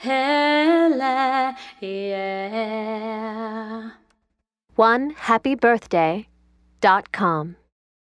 Hella, yeah. One happy birthday dot com.